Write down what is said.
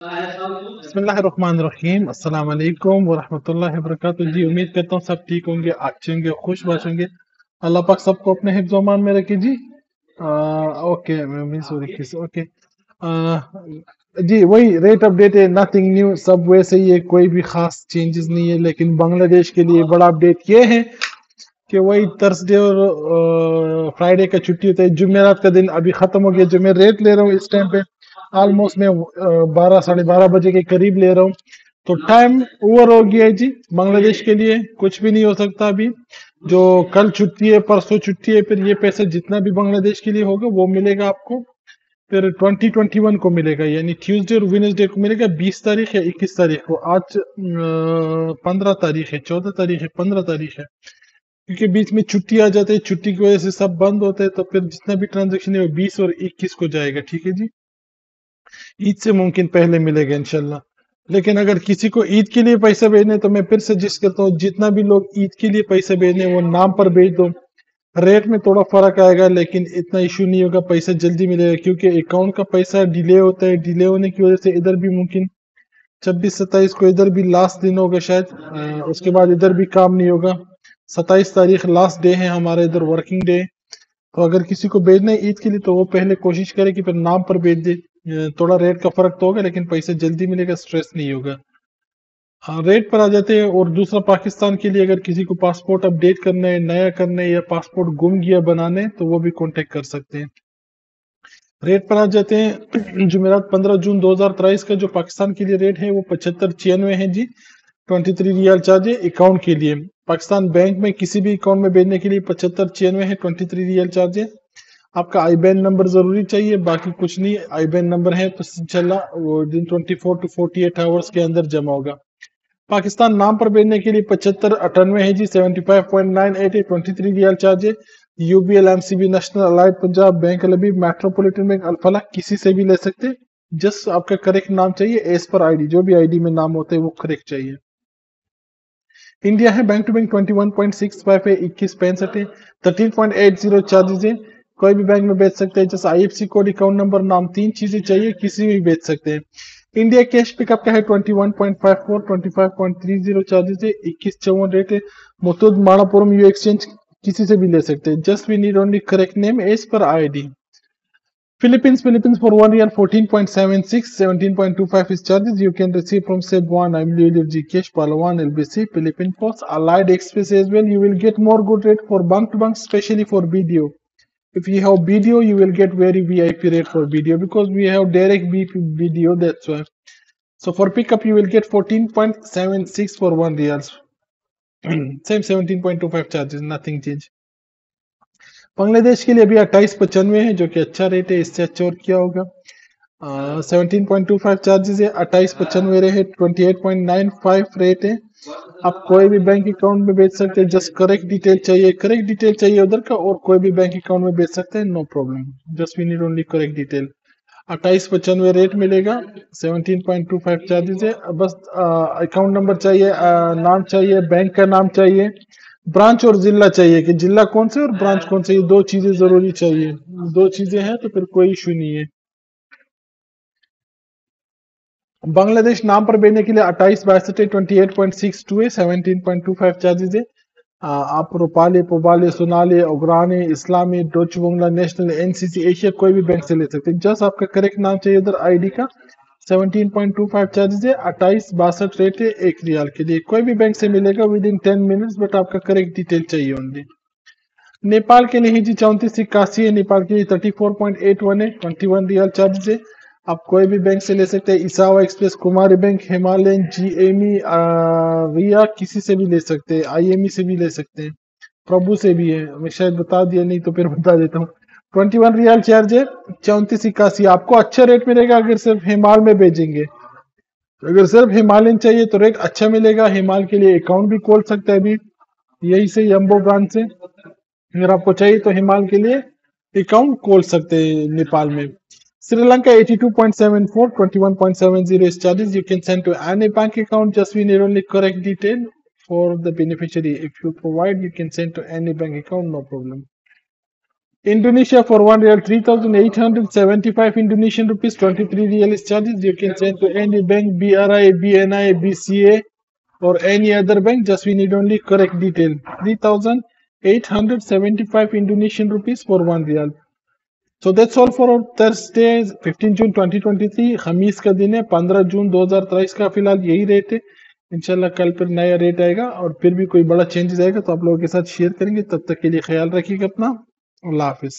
बसमीम अस्सलाम वालेकुम वरहमतुल्लाहि वबरकातुहू। जी उम्मीद करता हूँ सब ठीक होंगे अच्छे होंगे खुश बाश होंगे। अल्लाह पाक सबको अपने हिफ्ज़ अमान में रखे जी। आ, ओके मैं ओके। आ, जी वही रेट अपडेट है नथिंग न्यू सब वैसे ही है कोई भी खास चेंजेस नहीं है लेकिन बांग्लादेश के लिए बड़ा अपडेट ये है कि वही थर्सडे और फ्राइडे का छुट्टी होता है। जुमेरात का दिन अभी खत्म हो गया जो मैं रेट ले रहा हूँ इस टाइम पे। ऑलमोस्ट मैं बारह साढ़े बारह बजे के करीब ले रहा हूँ। तो टाइम ओवर हो गया है जी बांग्लादेश के लिए। कुछ भी नहीं हो सकता अभी। जो कल छुट्टी है परसों छुट्टी है फिर ये पैसा जितना भी बांग्लादेश के लिए होगा वो मिलेगा आपको। फिर 2021 को मिलेगा यानी ट्यूसडे और वेनेसडे को मिलेगा। 20 तारीख या 21 तारीख को। आज पंद्रह तारीख है चौदह तारीख है पंद्रह तारीख है। क्योंकि बीच में छुट्टी आ जाती है छुट्टी की वजह से सब बंद होता है तो फिर जितना भी ट्रांजेक्शन है वो बीस और इक्कीस को जाएगा ठीक है जी? ईद से मुमकिन पहले मिलेगा इनशाला लेकिन अगर किसी को ईद के लिए पैसा भेजने तो मैं फिर सजेस्ट करता हूँ, जितना भी लोग ईद के लिए पैसे भेजने वो नाम पर भेज दो। रेट में थोड़ा फ़र्क आएगा, लेकिन इतना इशू नहीं होगा, पैसा जल्दी मिलेगा, क्योंकि अकाउंट का पैसा डिले होता है। डिले होने की वजह से इधर भी मुमकिन। छब्बीस, सत्ताईस को इधर भी लास्ट दिन होगा शायद। उसके बाद इधर भी काम नहीं होगा। सत्ताईस तारीख लास्ट डे है हमारा, इधर वर्किंग डे तो अगर किसी को भेजना है ईद के लिए तो वो पहले कोशिश करे कि फिर नाम पर भेज दे। थोड़ा रेट का फ़र्क तो होगा, लेकिन पैसे जल्दी मिलेगा स्ट्रेस नहीं होगा। रेट पर आ जाते हैं, और दूसरा पाकिस्तान के लिए अगर किसी को पासपोर्ट अपडेट करना है, नया करना है, या पासपोर्ट गुम गया बनाने तो वो भी कांटेक्ट कर सकते हैं। रेट पर आ जाते हैं, जुमेरात 15 जून 2023 का जो पाकिस्तान के लिए रेट है, वो पचहत्तर छियानवे है जी 23 रियाल चार्ज है अकाउंट के लिए। पाकिस्तान बैंक में किसी भी अकाउंट में भेजने के लिए पचहत्तर छियानवे है 23 रियाल चार्ज है। आपका आई बैन नंबर ज़रूरी चाहिए, बाकी कुछ नहीं आई बैन नंबर है तो इंशाल्लाह वो दिन 24 टू 48 आवर्स के अंदर जमा होगा। पाकिस्तान नाम पर भेजने के लिए पचहत्तर अठानवे है जी seventy five point nine eight eight twenty three riyal charge है। UBL MCB national allied Punjab bank अलबी metropolitan bank Alfalah किसी से भी ले सकते। जस्ट आपका करेक्ट नाम चाहिए एस पर आईडी जो भी आईडी में नाम होते हैं वो करेक्ट चाहिए। इंडिया है bank to bank twenty one point six five है, इक्कीस पैंसठ है thirteen point eight zero charges है। कोई भी बैंक में बेच सकते हैं, जैसे I F C code account number नाम, तीन चीज़ें चाहिए, किसी भी बेच सकते हैं। इंडिया कैश पिकअप का है? Twenty one point five four twenty five point three zero charges है, इक्कीस चौवन रेट है। मुथुद माणापुरम यू एक्सचेंज किसी से भी ले सकते हैं। Just we need only correct name as per ID Philippines Philippines for one year fourteen point seven six seventeen point two five is charges you can receive from सेब one I will you GCash Palawan L B C Philippine post allied express as well you will get more good rate for bank to bank specially for B D O if you have video you will get very vip rate for video because we have direct video that's why so for pickup you will get 14.76 for one reals same 17.25 charges nothing change Bangladesh के लिए अभी अट्ठाईस पचानवे है जो कि अच्छा rate है इससे अच्छा और क्या होगा seventeen point two five charges है अट्ठाईस पचानवे रहे twenty eight point nine five rate है आप कोई भी बैंक अकाउंट में बेच सकते हैं जस्ट करेक्ट डिटेल चाहिए करेक्ट डिटेल चाहिए उधर का और कोई भी बैंक अकाउंट में बेच सकते हैं no problem just we need only correct detail अट्ठाईस पचानवे रेट मिलेगा seventeen point two five charges है बस अकाउंट नंबर चाहिए आ, नाम चाहिए बैंक का नाम चाहिए ब्रांच और जिला चाहिए कि जिला कौन से और ब्रांच कौन से ये दो चीज़ें ज़रूरी चाहिए। दो चीज़ें हैं तो फिर कोई इशू नहीं है। बांग्लादेश नाम पर भेजने के लिए अट्ठाईस बासठ twenty eight point six two है seventeen point two five charges है। आप Rupali, Pubali, Sonali, Agrani, Islami, Dutch Bangla, national, NCC, Asia, कोई भी बैंक से ले सकते हैं। जस्ट आपका करेक्ट नाम चाहिए उधर आईडी का 17.25 चार्जेस है, अट्ठाईस बासठ रेट है, एक रियाल के लिए। कोई भी बैंक से मिलेगा within ten minutes but आपका करेक्ट डिटेल चाहिए ओनली नेपाल के लिए जी चौंतीस इक्यासी है, नेपाल के लिए thirty four point eight one है ट्वेंटी वन रियाल चार्जेस है। आप कोई भी बैंक से ले सकते हैं। इसावा express Kumari bank Himalayan GME Ria किसी से भी ले सकते हैं। आईएमई से भी ले सकते हैं। प्रभु से भी है। मैं शायद बता दिया, नहीं तो फिर बता देता हूँ। ट्वेंटी वन रियाल चार्ज है। चौंतीस इक्यासी। आपको अच्छा रेट मिलेगा अगर सिर्फ़ हिमाल में भेजेंगे। अगर सिर्फ़ हिमालयन चाहिए तो रेट अच्छा मिलेगा। हिमाल के लिए अकाउंट भी खोल सकते हैं अभी। यही से यम्बो ब्रांच से। अगर आपको चाहिए तो हिमाल के लिए अकाउंट खोल सकते हैं नेपाल में। Sri Lanka 82.74, 21.70 is charges. You can send to any bank account. Just we need only correct detail for the beneficiary. If you provide, you can send to any bank account, no problem. Indonesia for one real 3,875 Indonesian rupees, 23 real is charges. You can send to any bank, BRI, BNI, BCA, or any other bank. Just we need only correct detail. 3,875 Indonesian rupees for one real. So all for our Thursday 15 June 2023 खमीस का दिन है 15 June 2023 का फ़िलहाल यही rate है। इंशाल्लाह कल फिर नया रेट आएगा और फिर भी कोई बड़ा चेंजेस आएगा तो आप लोगों के साथ शेयर करेंगे। तब तक के लिए ख्याल रखिएगा अपना। अल्लाह हाफिज़।